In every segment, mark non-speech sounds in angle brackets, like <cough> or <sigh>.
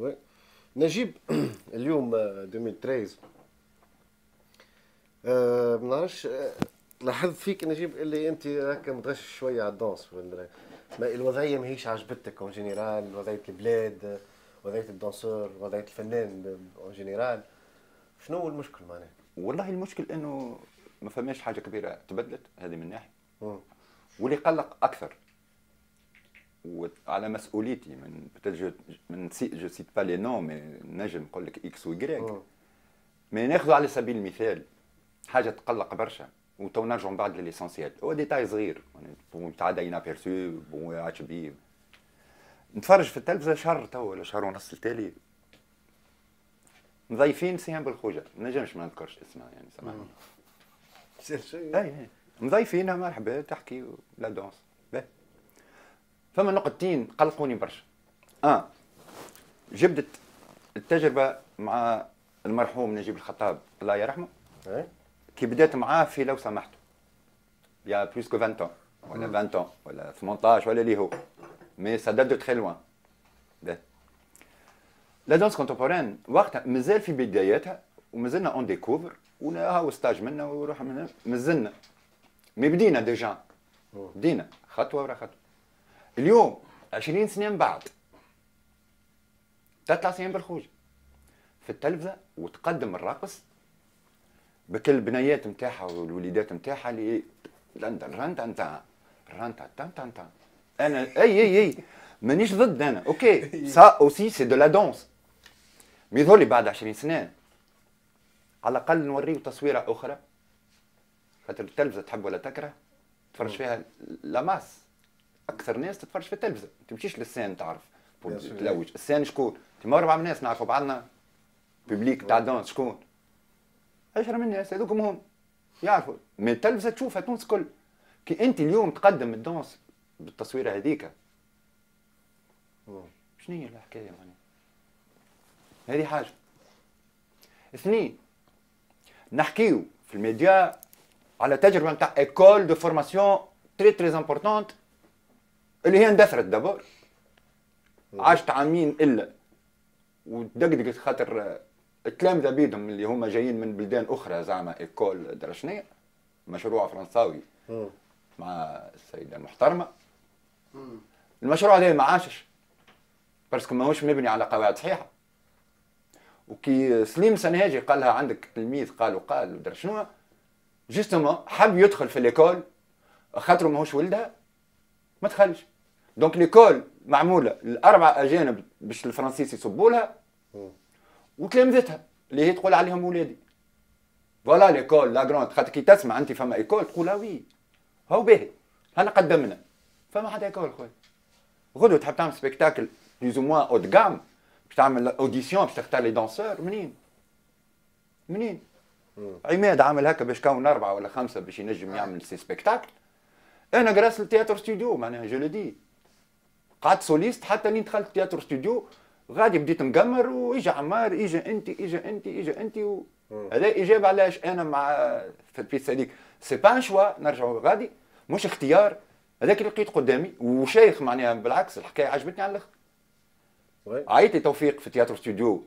oui نجيب اليوم 2013 آه ما نعرفش لاحظت فيك نجيب اللي أنت هكا متغش شوية على ال danse mais الوضعية ماهيش عجبتك en général وضعية البلاد وضعية ال danseur وضعية الفنان en général شنو هو المشكل معناها؟ والله المشكل إنه ما فماش حاجة كبيرة تبدلت هذه من ناحية. واللي قلق أكثر وعلى مسؤوليتي من من جو سيت با لي نو مي نجم نقول لك إكس ويغريك مي ناخذ على سبيل المثال حاجة تقلق برشا وتو نرجعوا من بعد لليسونسيال هو ديتاي صغير يعني يتعدى انابيرسو بون عادش بيه نتفرج في التلفزة شهر تو ولا شهر ونص التالي. مضيفين سيان بالخوجة. ما نجمش ما نذكرش اسمها يعني سامحني. <laughs> اي مضيفينها مرحبا تحكي la danse فما نقطتين قلقوني برشا. آه. جبدت التجربة مع المرحوم نجيب الخطاب الله يرحمه. كي بدات معاه في لو سمحت y a plus que 20 ولا 20 ولا 18 ولا اللي هو. mais ça date de très loin la danse contemporaine وقتها مازال في بداياتها ومازلنا اون ديكوفر ولا هاو ستاج منا وروح منا. مازلنا. مي بدينا ديجا بدينا. خطوة ورا خطوة. اليوم 20 سنه من بعد تطلع سنين بالخوج في التلفزة وتقدم الراقص بكل البنيات نتاعها والوليدات نتاعها اللي رنتا رنتا نتاع رنتا تان تان أنا اي اي أي. مانيش ضد أنا. أوكي. سا اوسي سي دو لا دونس mais ذولي بعد 20 سنه على الأقل نوريه تصويرة أخرى. خاطر التلفزة تحب ولا تكره تفرج فيها la masse. أكثر ناس تتفرج في التلفزه ما تمشيش لل scène تعرف. تلوج. ال scène شكون؟ تما أربع ناس نعرفوا بعضنا. public تاع danse شكون؟ عشرة من الناس هذوكم هم يعرفوا. من التلفزة تشوفها تونس كل كي أنت اليوم تقدم ال danse بالتصويره هذيك شنو هي الحكاية يعني هذه حاجة. اثنين نحكيو في الميديا على تجربة نتاع école de formation très très importante اللي هي اندثرت d'abord. عاشت عامين إلا. ودقدقت خاطر التلامذه بيدهم اللي هما جايين من بلدان أخرى زعما école درشنية مشروع فرنساوي مع السيدة المحترمه المشروع هذا ما عاشش. parce que ماهوش مبني على قواعد صحيحة. وكي سليم سنهاجي قال لها عندك تلميذ قال وقال ودر شنو؟ justement حب يدخل في l'école خاطر ماهوش ولدها ما دخلش. donc l'école معموله الأربع أجانب باش الفرنسيس يصبوا لها وتلامذتها اللي هي تقول عليهم ولادي. voilà l'école la grande خاطر كي تسمع أنت فما école تقول oui هاو باهي. أنا قدمنا. فما حتى école خويا غدوه تحب تعمل spectacle plus ou moins haut de gamme باش تعمل audition باش تختار les danseurs منين؟ منين؟ عماد عامل هكا باش كون أربعة ولا خمسة باش ينجم يعمل ce spectacle أنا grâce التياتر ستوديو معناها je le dis قعدت soliste حتى لين دخلت التياتر ستوديو غادي بديت مقمر وإجا عمار إجا أنت إجا أنت إجا أنت و... هذا إجابة علاش أنا مع في ال pièce هذيك c'est pas choix نرجعوا غادي. مش اختيار. هذاك اللي لقيت قدامي وشيخ معناها بالعكس الحكاية عجبتني على الآخر. عيط لي توفيق في تياتر ستوديو.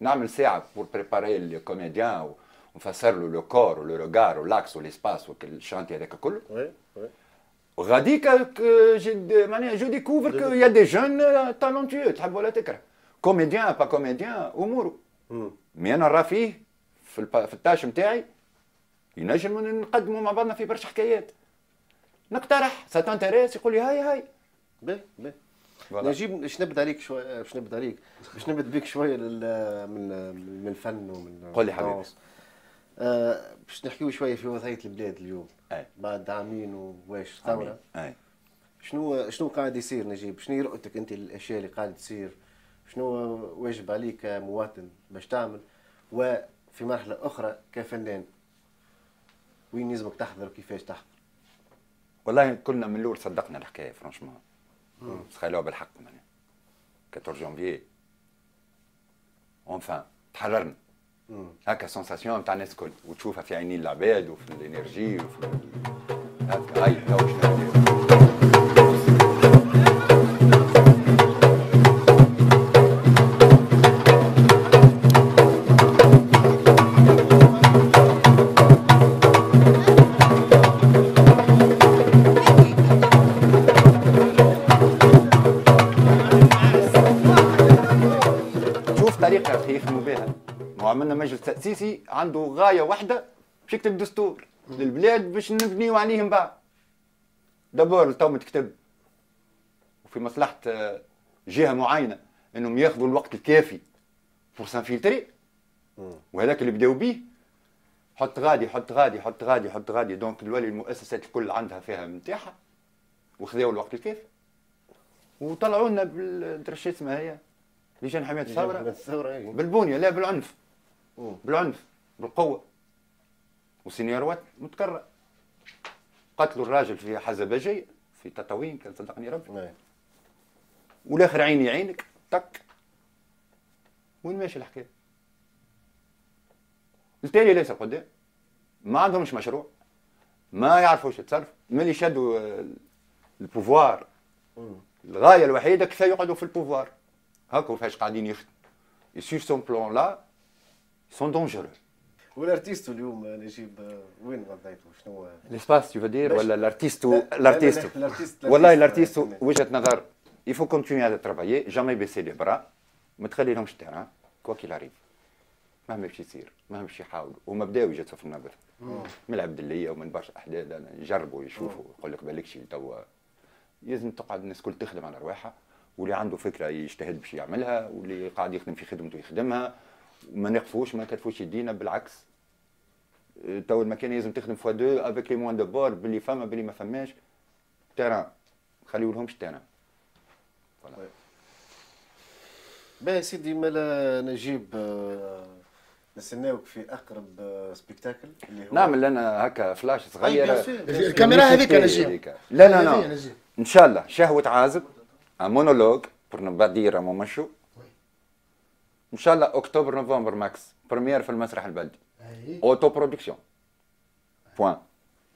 نعمل ساعة pour préparer les comédiens ونفسر له le corps و le regard و l'axe و l'espace والشانتي هذاك كله. غاديك معناها je découvre que y a des gens talentueux تحب ولا تكره comédien pas comédien اموره mais أنا نرى فيه في, في ال tâche نتاعي ينجم نقدموا مع بعضنا في برشا حكايات نقترح ça t'intéresse يقول لي هاي هاي باهي باهي نجيب باش نبدا عليك شوي باش نبدا عليك باش نبدا بك شوية من من الفن ومن قول لي حبيبي باش نحكيو شوية في وضعيه البلاد اليوم أي. بعد عامين وواش ثورة؟ شنو شنو قاعد يصير نجيب؟ شنو رؤيتك أنت للأشياء اللي قاعدة تصير؟ شنو واجب عليك كمواطن باش تعمل؟ وفي مرحلة أخرى كفنان وين يلزمك تحضر وكيفاش تحضر؟ والله كلنا من الأول صدقنا الحكاية franchement. تخيلوها بالحق معناها. 14 janvier enfin تحررنا. هكا sensation تاع الناس الكل وتشوفها في عينين العباد وفي ال énergie وفي هكا هاي تو طريقه يخدموا بها ما عملنا مجلس تأسيسي عنده غاية واحدة باش يكتب دستور للبلاد باش نبنيو عليه من بعد d'abord تو تكتب. وفي مصلحة آه، جهة معينة إنهم ياخذوا الوقت الكافي pour s'infiltrer وهذاك اللي بداوا به حط غادي حط غادي حط غادي حط غادي. donc الولي المؤسسات الكل عندها فيها نتاعها وخذوا الوقت الكافي. وطلعوا لنا بالدرش اسمها هي لجان حمايه الثورة. إيه. بالبنيه لا بالعنف. بالعنف بالقوة. وسينيوروات متكرر. قتلوا الراجل في حزبجي في تطاوين كان صدقني ربي. نعم. والآخر عيني عينك تك. وين ماشي الحكاية؟ التالي ليس قدام. ما عندهمش مشروع. ما يعرفوش يتصرفوا ملي شدوا البوفوار؟ الغاية الوحيدة كيف يقعدوا في البوفوار؟ هاكا فاش قاعدين يخدموا. يسير سون بلون لا سون دونجرو والارتيست اليوم نجيب وين غطيتو شنو ليسباس تو دير ولا الارتيست الارتيست والله الارتيست وجهه نظر يفو كونتيني على ترافايي جامي بيسي لي برا ما تخلي لهمش التيران كوا كيل اريف مهما باش يصير مهما باش يحاولوا هما بداوا يجاتوا في المبث من العبد اللي ومن برشا احداث يجربوا يشوفوا يقول لك بالك شي توا لازم تقعد الناس الكل تخدم على رواحها واللي عنده فكره يجتهد باش يعملها واللي قاعد يخدم في خدمته يخدمها وما نقفوش ما نكتفوش يدينا بالعكس. تو المكان لازم تخدم فوا دو avec les moyens du bord باللي فما باللي ما فماش. terrain خليو لهمش terrain باهي سيدي مالا نجيب آه، نستناوك في أقرب spectacle اللي هو نعمل لنا هكا فلاش صغير الكاميرا هذيك نجيب لا لا لا. إن شاء الله. شهوة عازب مونولوج بور نبادير مشو ان شاء الله اكتوبر نوفمبر max première في المسرح البلدي. auto-production point.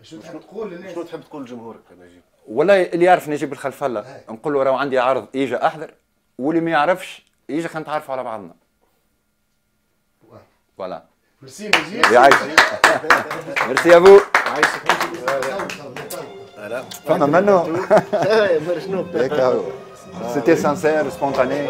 شنو تحب تقول للناس؟ شنو تحب تقول لجمهورك نجيب؟ والله اللي يعرف نجيب خلفالله نقول له راه عندي عرض يجي أحضر. واللي ما يعرفش يجي خلينا نتعرفوا على بعضنا. voilà. merci نجيب يعيشك ميرسي أبو. عايشك فما منه هيك هو سيتي سانسير سبونتاني